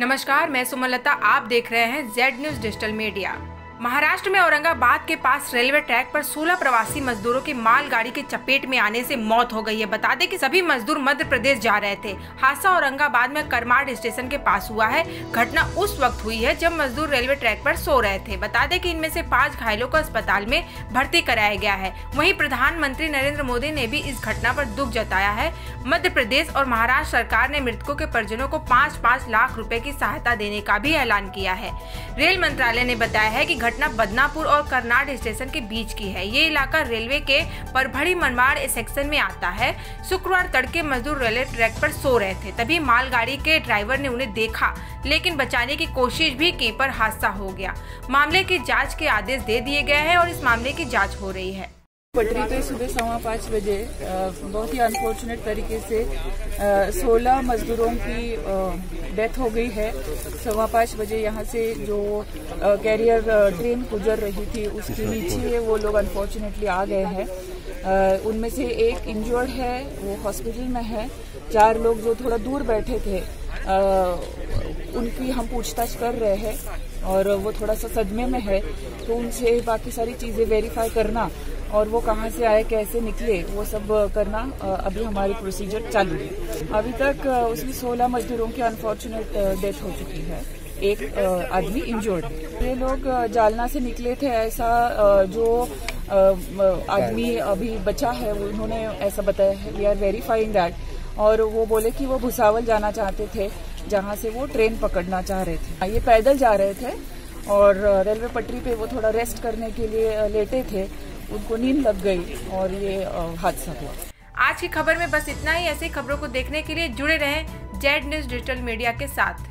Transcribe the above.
नमस्कार मैं सुमलता आप देख रहे हैं Z news digital media Maharashtra में औरंगाबाद के पास रेलवे ट्रैक पर 16 प्रवासी मजदूरों की मालगाड़ी के चपेट में आने से मौत हो गई है। बता दें कि सभी मजदूर मध्य प्रदेश जा रहे थे। हादसा औरंगाबाद में करमाड़ स्टेशन के पास हुआ है। घटना उस वक्त हुई है जब मजदूर रेलवे ट्रैक पर सो रहे थे। बता दें कि इनमें से पाँच घायलों को अस्पताल में भर्ती कराया गया है। वही प्रधानमंत्री नरेंद्र मोदी ने भी इस घटना पर दुख जताया है। मध्य प्रदेश और महाराष्ट्र सरकार ने मृतकों के परिजनों को पाँच पाँच लाख रूपए की सहायता देने का भी ऐलान किया है। रेल मंत्रालय ने बताया है की घटना बदनापुर और करनाड स्टेशन के बीच की है। ये इलाका रेलवे के परभड़ी मनवाड़ सेक्शन में आता है। शुक्रवार तड़के मजदूर रेलवे ट्रैक पर सो रहे थे। तभी मालगाड़ी के ड्राइवर ने उन्हें देखा, लेकिन बचाने की कोशिश भी की, पर हादसा हो गया। मामले की जाँच के आदेश दे दिए गए हैं और इस मामले की जाँच हो रही है। पटरी पे सुबह सवा पाँच बजे बहुत ही अनफॉर्चुनेट तरीके से सोलह मजदूरों की डेथ हो गई है। सवा पाँच बजे यहाँ से जो कैरियर ट्रेन गुजर रही थी, उसके नीचे वो लोग अनफॉर्चुनेटली आ गए हैं। उनमें से एक इंजर्ड है, वो हॉस्पिटल में है। चार लोग जो थोड़ा दूर बैठे थे उनकी हम पूछताछ कर रहे हैं और वो थोड़ा सा सदमे में है तो उनसे बाकी सारी चीज़ें वेरीफाई करना और वो कहाँ से आए, कैसे निकले, वो सब करना अभी हमारी प्रोसीजर चालू है। अभी तक उसमें 16 मजदूरों की अनफॉर्चुनेट डेथ हो चुकी है। एक आदमी इंजोर्ड ये लोग जालना से निकले थे, ऐसा जो आदमी अभी बचा है उन्होंने ऐसा बताया है। वी आर वेरीफाइंग दैट और वो बोले कि वो भुसावल जाना चाहते थे, जहाँ से वो ट्रेन पकड़ना चाह रहे थे। ये पैदल जा रहे थे और रेलवे पटरी पे वो थोड़ा रेस्ट करने के लिए लेटे थे। उनको नींद लग गई और ये हादसा हुआ। आज की खबर में बस इतना ही। ऐसी खबरों को देखने के लिए जुड़े रहें जेड न्यूज़ डिजिटल मीडिया के साथ।